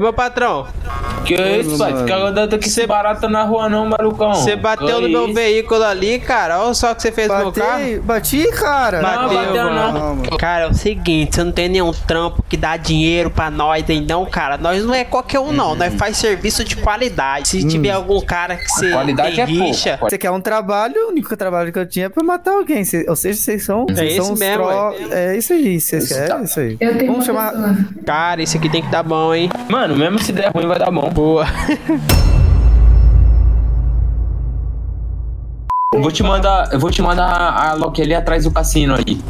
Meu patrão. Que isso, pai? Fica andando aqui sem barata na rua não, malucão. Você bateu Que no meu isso? veículo ali, cara. Olha só o que você fez no meu carro. Bati, bati, cara. Bateu, Não, bateu mano. não. mano. Cara, é o seguinte, você não tem nenhum trampo que dá dinheiro pra nós não, cara. Nós não é qualquer um não, nós faz serviço de qualidade. Se tiver algum cara que você Qualidade tem é rixa, Você quer um trabalho, o único trabalho que eu tinha é pra matar alguém. Cê- ou seja, vocês são. vocês esse são mesmo, tro- É isso aí, vocês querem isso aí. Eu tenho Vamos chamar. cara, esse aqui tem que dar bom, hein? Mano, mesmo se der ruim vai dar bom. Boa. Eu vou te mandar, eu vou te mandar a, Loki ali atrás do cassino ali.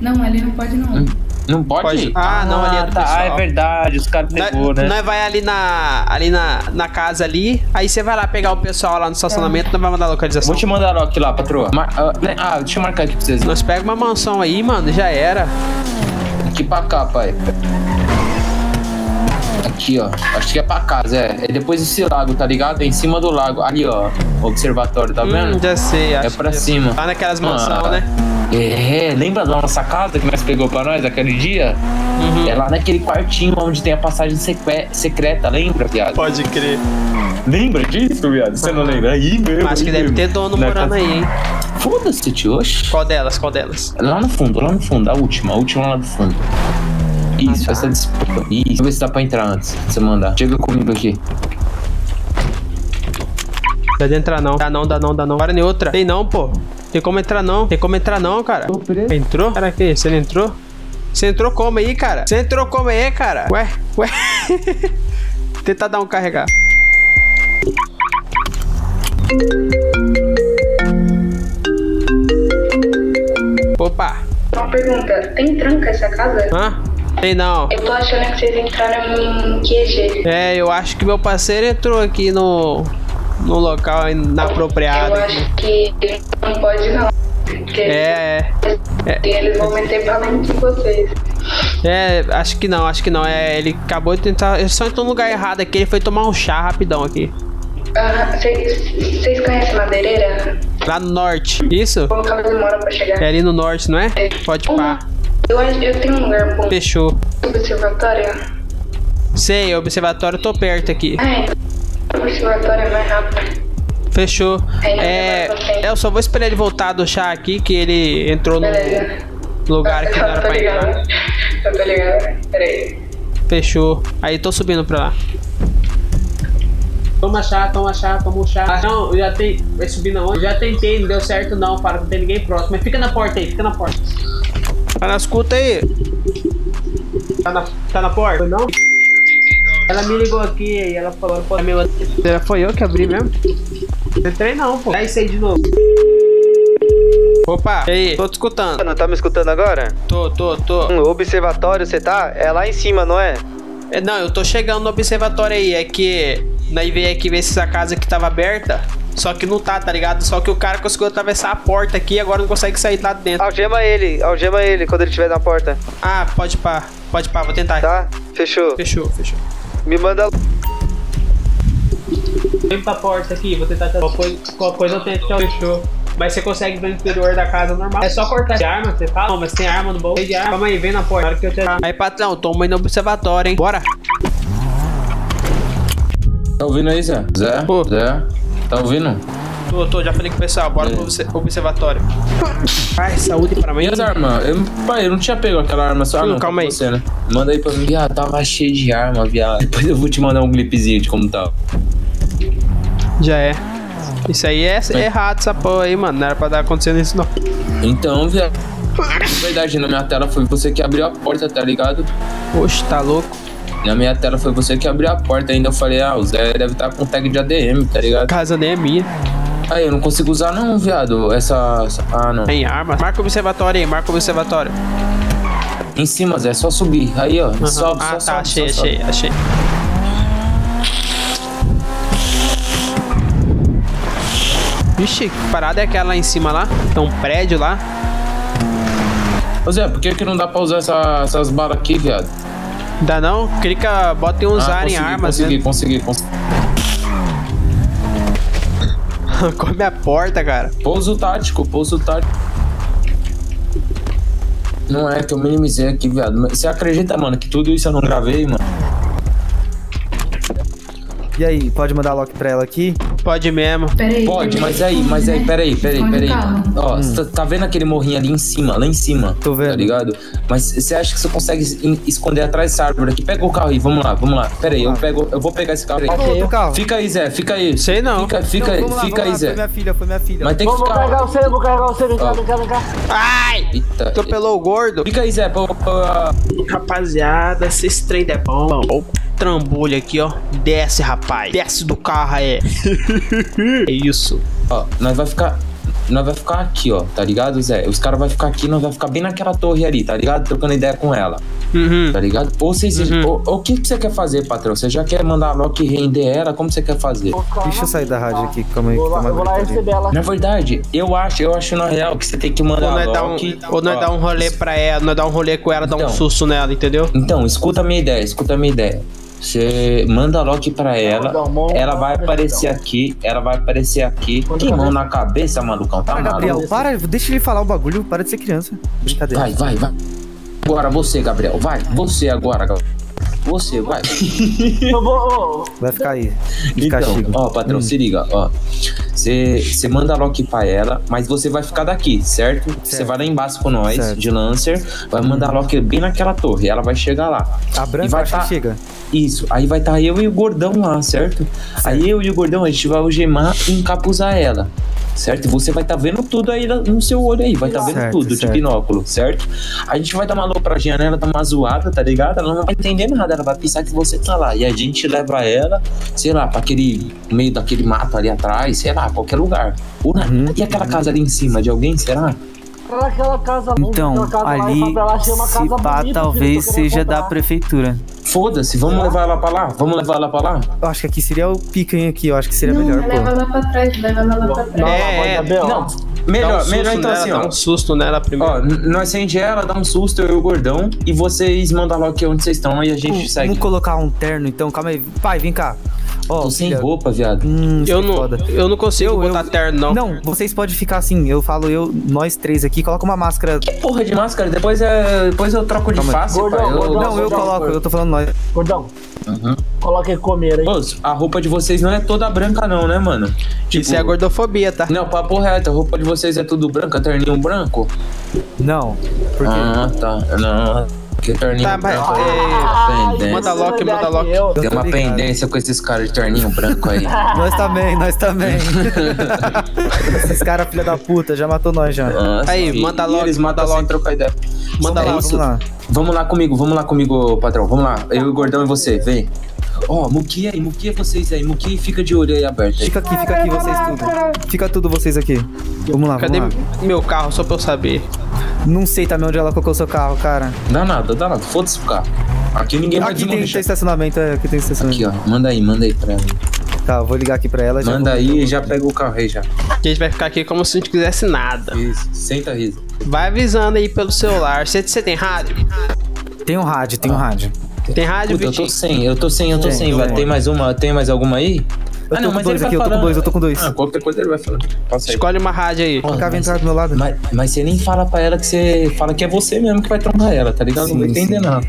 Não, ali não pode não. Não pode? Pode. Ah, não, ali é do tá. pessoal. Ah, é verdade, os caras pegou, né? nós vai ali na ali na, na casa ali, aí você vai lá pegar o pessoal lá no estacionamento, nós vai mandar a localização. Vou te mandar a Loki lá, patroa. Mar- ah, né? ah, deixa eu marcar aqui pra vocês. Nós pega uma mansão aí, mano, já era. Aqui pra cá, pai. Aqui, ó. Acho que é pra casa, é. É depois desse lago, tá ligado? É em cima do lago. Ali, ó. Observatório, tá Hum, vendo? já sei, acho É pra que- cima. Lá naquelas mansão, Ah, né? É, lembra da nossa casa que nós pegou pra nós aquele dia? Uhum. É lá naquele quartinho onde tem a passagem secreta, lembra, viado? Pode crer. Lembra disso, viado? Você não lembra? Aí mesmo. Acho que deve ter dono Na morando casa- aí, hein? Foda-se, tio. Qual delas? Qual delas? Lá no fundo, lá no fundo, a última, a última lá do fundo. Isso, essa disputa. Isso. Deixa eu ver se dá pra entrar antes de você mandar. Chega comigo aqui. Dá de entrar não. Dá não, dá não, dá não. Para em outra. Tem não, pô. Tem como entrar não. Tem como entrar não, cara. Entrou? Cara, que? Você não entrou? Você entrou como aí, cara? Você entrou como aí, cara? Ué? Ué? Tentar dar um carregar. Opa. Uma pergunta, tem tranca essa casa? Hã? Tem não. Eu tô achando que vocês entraram em QG. É, eu acho que meu parceiro entrou aqui no, no local inapropriado. Eu acho que não pode não. Porque É, é. eles vão meter valente em vocês. É, acho que não, acho que não. É, ele acabou de tentar. Ele só entrou no lugar errado aqui. Ele foi tomar um chá rapidão aqui. Vocês vocês conhecem Madeireira? Lá no norte. Isso? Como que demora pra chegar? É ali no norte, não é? Pode pá. Eu, eu tenho um lugar bom. Fechou. Observatório? Sei, observatório, tô perto aqui. O observatório é mais rápido. Fechou. É, eu só vou esperar ele voltar do chá aqui, que ele entrou no Beleza. lugar que não era pra entrar. ligado. Eu tô ligado. Peraí. Fechou. Aí tô subindo pra lá. Toma chá, toma chá, toma um chá. Ah, não, eu já tem. Vai subir na onde? Já tentei, não deu certo não, para, não tem ninguém próximo. Mas fica na porta aí, fica na porta. Tá na escuta aí. Tá na, tá na porta? Não? Ela me ligou aqui e ela falou, pô, meu. Será foi eu que abri mesmo? Não entrei não, pô. Dá isso aí de novo. Opa, e aí? Tô te escutando. Não tá me escutando agora? Tô, tô, tô. No observatório você tá? É lá em cima, não é? É, Não, eu tô chegando no observatório aí. É que nós veio aqui ver se essa casa aqui tava aberta. Só que não tá, tá ligado? Só que o cara conseguiu atravessar a porta aqui e agora não consegue sair lá de dentro. Algema ele, algema ele quando ele estiver na porta. Ah, pode pá. Pode pá, vou tentar. Tá? Fechou. Fechou, fechou. Me manda. Vem pra porta aqui, vou tentar. Qualquer coisa, qualquer coisa eu tento. Fechou. Mas você consegue ver no interior da casa normal. É só cortar de arma, você fala? Não, mas tem arma no bolso. Tem de arma. Calma aí, vem na porta. Na hora que eu te... Aí, patrão, toma aí no observatório, hein? Bora. Tá ouvindo aí, Zé? Zé? Pô. Zé? Tá ouvindo? Tô, tô, já falei com o pessoal. Bora pro obse- observatório. Ai, saúde pra mim. E as armas? Eu, pai, eu não tinha pego aquela arma só. Hum, não, calma tá aí. com Você, né? Manda aí pra mim. Viado, tava cheio de arma, viado. Depois eu vou te mandar um clipezinho de como tá. Já é. Isso aí é, é errado, essa porra aí, mano. Não era pra dar acontecendo isso, não. Então, viado. Na verdade, na minha tela foi você que abriu a porta, tá ligado? Oxe, tá louco. Na minha tela foi você que abriu a porta. Ainda eu falei, ah, o Zé deve estar com tag de ADM, tá ligado? Casa nem é minha. Aí eu não consigo usar, não, viado. Essa. essa- Ah, não. Tem arma. Marca o observatório aí, marca o observatório. Em cima, Zé, é só subir. Aí, ó. Aham. Sobe, ah, só tá, sobe, achei, só sobe. achei, achei. Vixe, que parada é aquela lá em cima lá? Tem um prédio lá. Ô Zé, por que, que não dá pra usar essa- essas balas aqui, viado? Dá não? Clica, bota em usar em consegui, armas. Consegui, né? consegui, consegui. Come a porta, cara. Pouso tático, pouso tático. Não é que eu minimizei aqui, viado. Você acredita, mano, que tudo isso eu não gravei, mano? E aí, pode mandar lock pra ela aqui? Pode mesmo. Peraí. Pode, mas aí, mas aí, peraí, peraí, o peraí. Ó, você tá, vendo aquele morrinho ali em cima, lá em cima? Tô vendo. Tá ligado? Mas você acha que você consegue es- esconder atrás dessa árvore aqui? Pega o carro aí, vamos lá, vamos lá. Pera aí, eu pego, eu vou pegar esse carro aí. Qual outro carro? Fica aí, Zé, fica aí. Sei não. Fica, fica, Não, vamos lá, fica vamos aí, lá. Zé. Foi minha filha, foi minha filha. Mas tem que Vou, vou ficar. carregar você, vou carregar você, vem cá, vem cá, vem cá. Ai! Eita. Atropelou o gordo. Fica aí, Zé. Rapaziada, se esse trem é bom. Trambolho aqui, ó. Desce, rapaz. Desce do carro aí. é isso. Ó, nós vai ficar. Nós vai ficar aqui, ó, tá ligado, Zé? Os caras vai ficar aqui, nós vai ficar bem naquela torre ali, tá ligado? Trocando ideia com ela, Uhum. tá ligado? Ou vocês. Uhum. ou- ou O que, que você quer fazer, patrão? Você já quer mandar a Loki render ela? Como você quer fazer? Deixa eu sair da rádio aqui, calma aí. Vou lá, vou lá receber ela. Na verdade, eu acho, eu acho na real que você tem que Ou mandar nós a dá um, Loki. ou nós dá um rolê pra ela, nós dá um rolê com ela, dá um Então. susto nela, entendeu? Então, escuta a minha ideia, escuta a minha ideia. Você manda Loki pra ela, ela vai aparecer aqui, ela vai aparecer aqui. Que mão na cabeça, malucão, tá Para, Gabriel, maluco? para, deixa ele falar o bagulho, para de ser criança. Brincadeira. Vai, vai, vai. Agora você, Gabriel, vai. Você agora, Gabriel. Você, vai. Eu vou, Vai ficar aí, de Então, castigo. ó, patrão, se liga, ó. Você manda a Loki pra ela, mas você vai ficar daqui, certo? Você vai lá embaixo com nós, Certo. de Lancer, vai mandar a Loki bem naquela torre, ela vai chegar lá. A branca e vai tá- chega. Isso, aí vai estar eu e o gordão lá, certo? Aí eu e o gordão, a gente vai algemar e encapuzar ela. Certo? E você vai estar vendo tudo aí no seu olho aí, vai estar vendo Certo, tudo certo. de binóculo, certo? A gente vai dar uma alopradinha nela, dar uma zoada, tá ligado? Ela não vai entender nada, ela vai pensar que você tá lá. E a gente leva ela, sei lá, pra aquele meio daquele mato ali atrás, sei lá, qualquer lugar. Ou na- Uhum. E aquela casa ali em cima de alguém, será? Pra aquela casa Então, casa lá ali, ela, uma se casa pá, bonita, talvez seja da comprar. prefeitura. Foda-se, vamos levar ela pra lá? Vamos levar ela pra lá? Eu acho que aqui seria o picanha aqui, eu acho que seria Não, melhor, leva pô. lá pra trás, leva lá pra trás. Não, É, não, Dá melhor, um melhor então nela, assim, dá ó. um susto nela primeiro. Ó, nós acende ela, dá um susto, eu e o gordão, e vocês mandam lá aqui onde vocês estão, aí a gente Vamos segue. colocar um terno então, calma aí. Pai, vem cá. Ó, Tô sem filha, roupa, viado. Hum, eu, é não, foda. eu não consigo Eu- botar eu- terno, não. Não, vocês podem ficar assim, eu falo eu, nós três aqui, coloca uma máscara. Que porra de máscara? Depois, é, depois eu troco de Calma face, Gordão, pai. Eu- gordão. Não, eu não, coloco, eu tô falando nós. Gordão, Uhum. Coloca aí comer aí. A roupa de vocês não é toda branca não, né, mano? Tipo, Isso é gordofobia, tá? Não, papo reto, a roupa de vocês é tudo branca, terninho branco? Não, porque Ah, tá. Não, que terninho Tá, mas- branco aí. Ai, pendência. manda Loki, olha manda Loki. Tem tô uma ligado. pendência com esses caras de terninho branco aí. nós também, nós também. Esses caras filha da puta já matou nós já. Nossa, Aí, e- manda e logo, eles manda logo. trocar ideia. Manda É lá. Vamos lá. Vamos lá comigo, vamos lá comigo, patrão. Vamos lá. Eu, o Gordão e você, vem. Ó, Muquia aí, Muquia vocês aí. Muquia fica de orelha aí aberta aí. Fica aqui, fica aqui vocês tudo. Fica tudo vocês aqui. Vamos lá, Cadê vamos lá. meu carro, só pra eu saber? Não sei também onde ela colocou seu carro, cara. Dá nada, dá nada. Foda-se pro carro. Aqui ninguém vai Aqui tem, tem estacionamento, é, aqui tem estacionamento. Aqui, ó. Manda aí, manda aí pra ela. Tá, eu vou ligar aqui pra ela. já Manda vou- aí e já pega o carro aí já. Que a gente vai ficar aqui como se a gente quisesse nada. Isso. Senta, Risa. Vai avisando aí pelo celular. Você, você tem rádio? Tem um rádio, tem um rádio. Tem rádio, Puta, eu tô sem, eu tô sem, eu tô Tem, sem, tem. vai. Tem mais uma, tem mais alguma aí? Eu tô com dois aqui, eu tô com dois, eu tô com dois. Ah, qualquer coisa ele vai falar. Passa aí. Escolhe uma rádio aí. Vem mas- entrar do meu lado. Mas, mas você nem fala pra ela que você fala que é você mesmo que vai trombar ela, tá ligado? não Sim, entender sim. nada.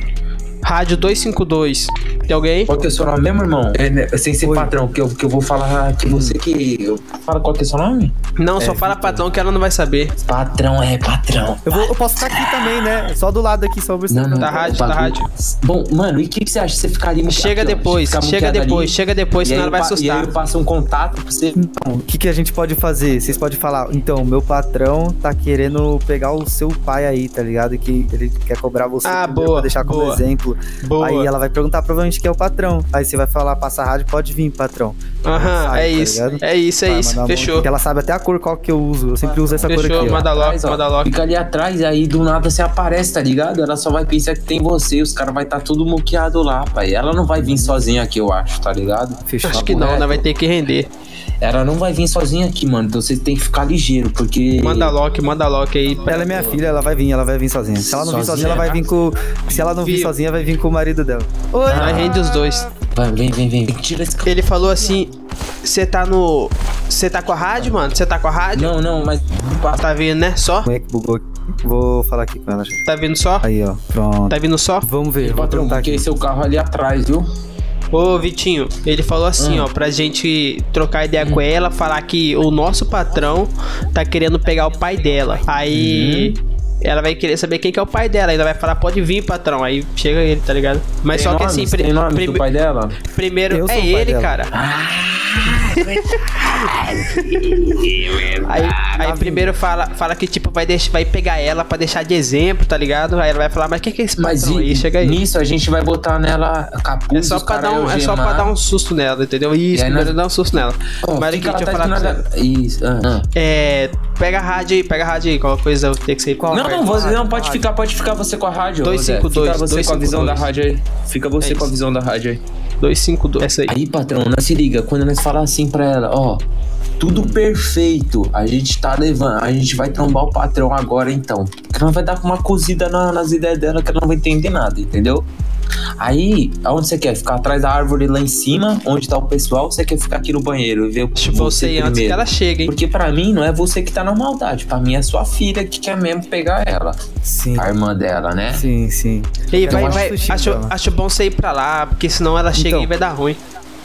Rádio 252. Tem alguém? Qual que é o seu nome mesmo, irmão? É, né, sem ser Oi. patrão, que eu, que eu vou falar que você que. Eu, fala qual que é o seu nome? Não, só fala patrão que ela não vai saber. Patrão é patrão. Eu, vou, eu posso ficar aqui também, né? Só do lado aqui, só observando. Não, não. Da rádio, o bagulho- da rádio. Bom, mano, e o que, que você acha? Você ficaria muito Chega aqui, ó, depois, ficar chega depois, ali, chega depois, senão ela vai pa- E aí assustar. eu passo um contato pra você. Então, o que, que a gente pode fazer? Vocês podem falar, então, meu patrão tá querendo pegar o seu pai aí, tá ligado? Que ele quer cobrar você Ah, boa, pra deixar como boa. exemplo. Boa. Aí ela vai perguntar provavelmente quem é o patrão. Aí você vai falar, passa a rádio, pode vir, patrão. Aham, Sabe, é tá isso. É isso, é Vai isso. um monte, Fechou. Porque ela sabe até a cor qual que eu uso. Eu sempre uso essa cor Fechou, aqui, ó. manda logo, manda logo. Fica ali atrás, aí do nada você aparece, tá ligado? Ela só vai pensar que tem você, os caras vai estar tá tudo moqueado lá, pai. Ela não vai vir sozinha aqui, eu acho, tá ligado? Fechou. Acho que não, né? Vai ter que render. Ela não vai vir sozinha aqui, mano. Então vocês tem que ficar ligeiro, porque. Manda lock, manda lock aí. Ela é minha filha, ela vai vir, ela vai vir sozinha. Se ela não vir Sozinha? sozinha, ela vai vir com. Se ela não vir sozinha, vai vir com o marido dela. Oi! Vai rende os dois. Vai, vem, vem, vem. Tira esse. Ele falou assim: Você tá no. Você tá com a rádio, mano? Você tá com a rádio? Não, não, mas. Tá vindo, né? Só? Como é que bugou? Vou falar aqui com ela já. Tá vindo só? Aí, ó. Pronto. Tá vindo só? Vamos ver. Vou Patrão, porque aqui. esse é o carro ali atrás, viu? Ô, Vitinho, ele falou assim, Hum. ó, pra gente trocar ideia com ela, falar que o nosso patrão tá querendo pegar o pai dela. Aí. Uhum. Ela vai querer saber quem que é o pai dela. Ainda vai falar, pode vir, patrão. Aí chega ele, tá ligado? Mas Tem só que assim, pri- Tem nome do pai dela? primeiro é o ele, dela. cara. Aí, aí primeiro fala, fala que tipo vai, deixar, vai pegar ela pra deixar de exemplo, tá ligado? Aí ela vai falar, mas quem que é esse Mas patrão aí? e- Chega aí. nisso a gente vai botar nela capuz, É só, pra dar um, é só pra dar um susto nela, entendeu? Isso, E aí primeiro nós- dar um susto nela. Ó, Mas fica aqui, deixa eu lá falar que nada- Isso. ah, ah. É. Pega a rádio aí, pega a rádio aí, qualquer coisa tenho que ser. Qual? Não, não, você, não, pode ficar, pode ficar você com a rádio. Dois, Zé. cinco, dois, Fica você dois, com a visão da rádio aí. Fica você É com a visão da rádio aí. 252, essa aí. Aí, patrão, nós se liga, quando nós falar assim pra ela, ó, tudo perfeito, a gente tá levando, a gente vai trombar o patrão agora então. Porque ela vai dar uma cozida na- nas ideias dela que ela não vai entender nada, entendeu? Aí, aonde você quer? Ficar atrás da árvore lá em cima, onde tá o pessoal, ou você quer ficar aqui no banheiro e ver Tipo, você ir antes que ela chegue, hein? Porque pra mim não é você que tá na maldade, pra mim é sua filha que quer mesmo pegar ela, Sim. a irmã dela, né? Sim, sim. Ei, Eu vai, acho vai, acho, dela. acho bom você ir pra lá, porque senão ela chega Então. e vai dar ruim.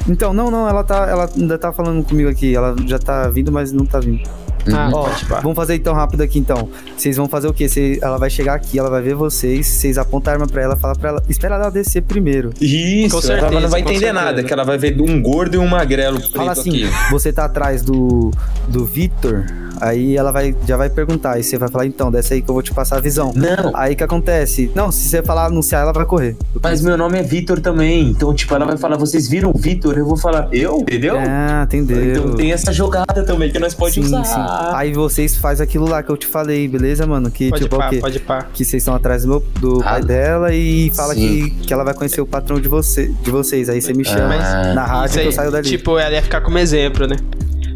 Então, não, não, ela tá. Ela ainda tá falando comigo aqui. Ela já tá vindo, mas não tá vindo. Ah, Ó, vamos fazer então rápido aqui então. Vocês vão fazer o quê? Cê- ela vai chegar aqui, ela vai ver vocês, vocês apontam a arma pra ela, fala pra ela, espera ela descer primeiro. Isso, Com certeza, ela não vai entender nada, que ela vai ver um gordo e um magrelo preto Fala assim, aqui. você tá atrás do do Victor, aí ela vai já vai perguntar, aí você vai falar então, desce aí que eu vou te passar a visão. Não, Aí que acontece? Não, se você falar anunciar, ela vai correr. mas meu nome é Vitor também. Então, tipo, ela vai falar, vocês viram o Vitor? Eu vou falar, eu? Entendeu? Ah, entendeu. Então tem essa jogada também que nós pode Sim, usar. sim. Aí vocês faz aquilo lá que eu te falei, beleza, mano? Que Pode tipo, pá, o quê? pode pá. que vocês estão atrás do, meu, do Ah, pai dela e fala sim. que, que ela vai conhecer o patrão de, você, de vocês. Aí você me chama Ah, na rádio que eu saio dali. tipo, ela ia ficar como exemplo, né?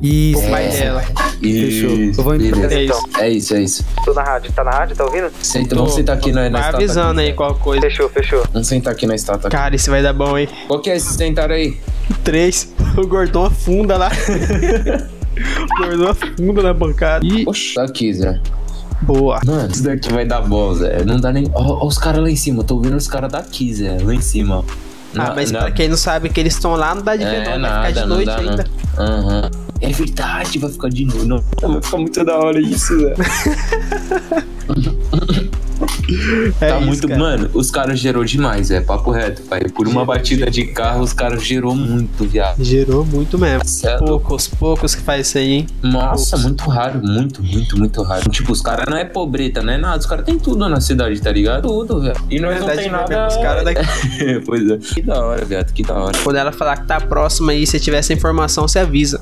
Isso. O pai É. dela. Fechou. Isso, Eu vou em- beleza. É isso. É isso, é isso. Tô na rádio. Tá na rádio? Tá ouvindo? Senta, vamos sentar aqui na, na Vai estátua avisando aqui, aí qual coisa. Fechou, fechou. Vamos sentar aqui na estátua. Cara, isso vai dar bom, hein? Qual que é esse sentar aí? Três. O gordão afunda lá. o gordão afunda na bancada. Ih, Oxi, tá aqui, Zé. boa. Mano, isso daqui vai dar bom, Zé. Não dá nem. Ó, ó os caras lá em cima. Tô ouvindo os caras daqui, Zé. Lá em cima. ó. Ah, Na- mas na- pra quem não sabe que eles estão lá, não dá de ver, É, não. Vai nada, ficar de noite dá, não. ainda. Aham. É verdade, vai ficar de novo. Não, vai ficar muito da hora isso, Zé. É tá isso, muito. cara. Mano, os caras gerou demais, é papo reto, pai. Por uma batida de carro, os caras gerou muito, viado. Gerou muito mesmo. É. Poucos, poucos que faz isso aí, hein? Nossa, muito raro, muito, muito, muito raro. Tipo, os caras não é pobreta, não é nada. Os caras tem tudo na cidade, tá ligado? Tudo, velho. E nós não Verdade tem mesmo, nada. Os caras daqui. pois é. Que da hora, viado, que da hora. Quando ela falar que tá próxima aí, se tiver essa informação, você avisa.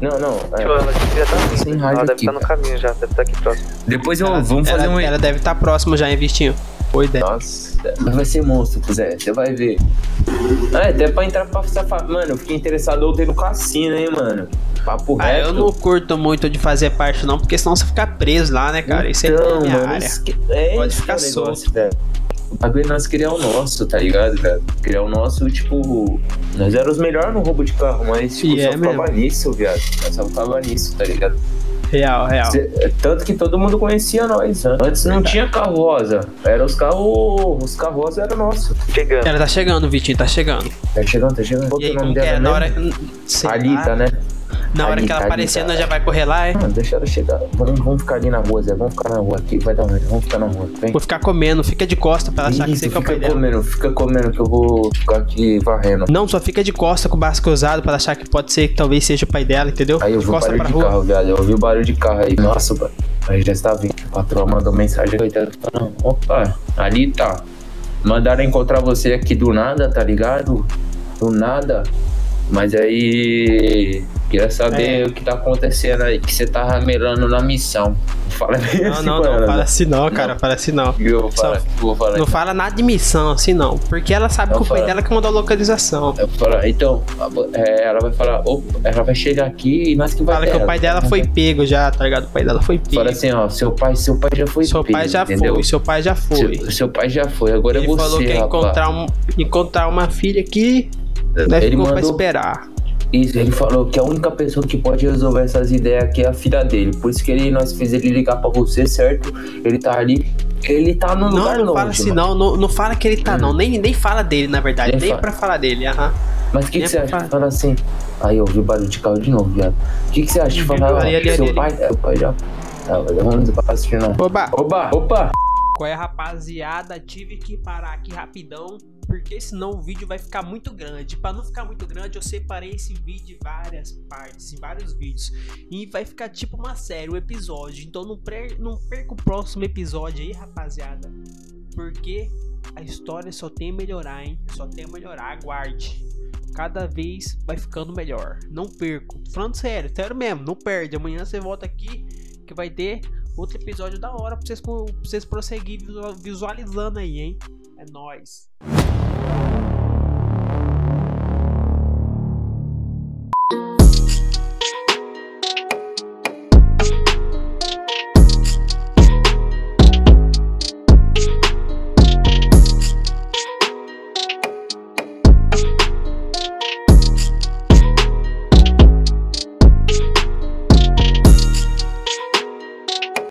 Não, não. é. Eu, ela já tá vindo. Sem rádio Ela deve aqui, estar no caminho já, deve estar aqui próximo. Depois eu, Ela- vamos fazer ela, um. Ela deve estar próxima já, hein, Vistinho? Boa ideia. Nossa, vai ser monstro, Zé. Você vai ver. É, até pra entrar pra safar. Mano, eu fiquei interessado ter no cassino, hein, mano. Papo Ah, reto. eu não curto muito de fazer parte, não, porque senão você fica preso lá, né, cara? Isso aí é Então, minha mano, área. esque- é Pode ficar é solto. negócio, velho. O bagulho nós criar o nosso, tá ligado, velho? Criar o nosso, tipo. Nós éramos os melhores no roubo de carro, mas tipo, E só é ficava mesmo. nisso, viado. Nós só ficava nisso, tá ligado? Real, real. Cê- é, Tanto que todo mundo conhecia nós. né? Antes não tinha carro rosa. Era os carros. Os carros rosa era nosso. Chegando. Ela tá chegando, Vitinho, tá chegando. Tá chegando, tá chegando. Qual E que é aí, o nome como que é? dela Na hora. Alita, né? Na hora que ela aparecer, nós já vai correr lá, é? Mano, deixa ela chegar. Vamos, vamos ficar ali na rua, Zé. Vamos ficar na rua aqui. Vai dar merda. Vamos ficar na rua. Vem. Vou ficar comendo, fica de costa pra ela achar que você que é o fica pai dela. comendo, fica comendo que eu vou ficar aqui varrendo. Não, só fica de costa com o basco usado pra ela achar que pode ser que talvez seja o pai dela, entendeu? Aí eu vi o barulho de rua. carro, viado. Eu ouvi o barulho de carro aí. Nossa, mano. Aí já está vindo. A patroa mandou mensagem. Coitada, falando, Opa, ali tá. Mandaram encontrar você aqui do nada, tá ligado? Do nada. Mas aí. Queria saber É. o que tá acontecendo aí. Que você tá ramelando na missão. Fala bem Não, assim não, não, ela, fala assim não, cara, fala assim não. Eu Só- vou falar. Não fala nada de missão assim não, porque ela sabe Não que o pai fala. dela que mandou a localização. Eu vou falar, então, é, ela vai falar, opa, ela vai chegar aqui e nós que vai Fala que dela. o pai dela foi pego já, tá ligado? O pai dela foi pego. Fala assim, ó, seu pai, seu pai já foi seu pai pego, já entendeu? foi, seu pai já foi. Seu, seu pai já foi, agora Ele é você, falou que ia encontrar, um, encontrar uma filha que Ele ficou pra mandou- esperar. Isso, ele falou que a única pessoa que pode resolver essas ideias aqui é a filha dele. Por isso que ele, nós fizemos ele ligar pra você, certo? Ele tá ali Ele tá no Não, lugar não longe. fala assim, não, não. Não fala que ele tá, não. Nem, nem fala dele, na verdade. Nem Nem, fala. pra falar dele, aham. Mas o que, que você acha falar. falar assim? Aí eu ouvi o barulho de carro de novo, viado. O que, que você acha de falar, Ali, ali, seu ali, pai? É o pai já. Tá, vamos pra assistir, não. Oba! Opa, opa! Qual é, rapaziada? Tive que parar aqui rapidão, porque senão o vídeo vai ficar muito grande. Pra não ficar muito grande, eu separei esse vídeo em várias partes, em vários vídeos. E vai ficar tipo uma série, um episódio. Então não, per não perca o próximo episódio aí, rapaziada. Porque a história só tem a melhorar, hein? Só tem a melhorar, aguarde. Cada vez vai ficando melhor. Não perco. Falando sério, sério mesmo, não perde. Amanhã você volta aqui que vai ter outro episódio da hora pra vocês, pra vocês prosseguirem visualizando aí, hein? É nóis.